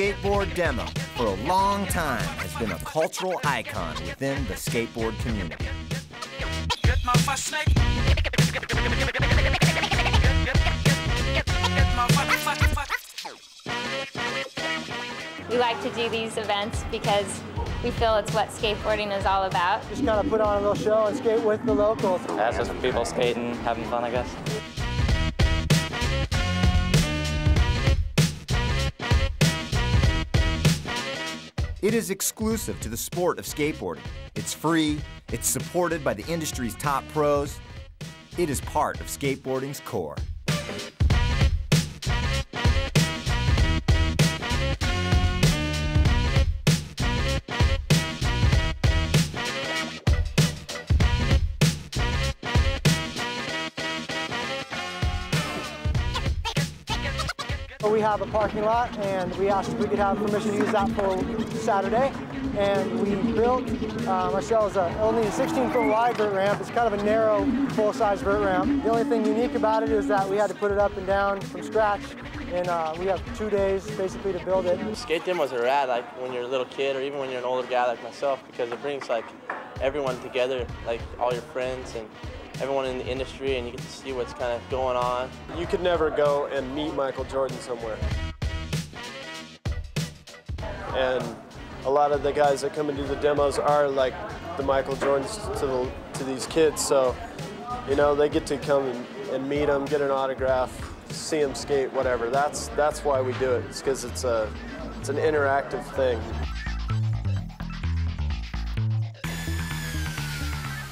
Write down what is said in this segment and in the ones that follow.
skateboard demo for a long time has been a cultural icon within the skateboard community. We like to do these events because we feel it's what skateboarding is all about. Just kind of put on a little show and skate with the locals. That's just people skating, having fun, I guess. It is exclusive to the sport of skateboarding. It's free, it's supported by the industry's top pros. It is part of skateboarding's core. We have a parking lot and we asked if we could have permission to use that for Saturday. And we built um, ourselves a, only a 16 foot wide vert ramp. It's kind of a narrow, full size vert ramp. The only thing unique about it is that we had to put it up and down from scratch. And uh, we have two days basically to build it. Skate demos are rad, like when you're a little kid or even when you're an older guy like myself, because it brings like everyone together, like all your friends and everyone in the industry and you get to see what's kind of going on. You could never go and meet Michael Jordan somewhere. And a lot of the guys that come and do the demos are like the Michael Jordans to, the, to these kids. So, you know, they get to come and, and meet them, get an autograph, see them skate, whatever. That's, that's why we do it. It's because it's, a, it's an interactive thing.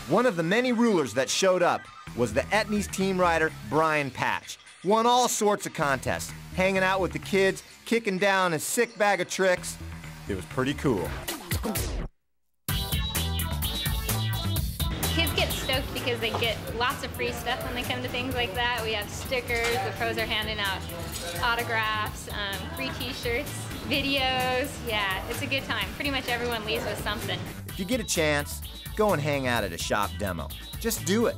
One of the many rulers that showed up was the Etnies team rider Brian Patch. Won all sorts of contests, hanging out with the kids, kicking down a sick bag of tricks. It was pretty cool. Because they get lots of free stuff when they come to things like that. We have stickers, the pros are handing out autographs, um, free t-shirts, videos. Yeah, it's a good time. Pretty much everyone leaves with something. If you get a chance, go and hang out at a shop demo. Just do it.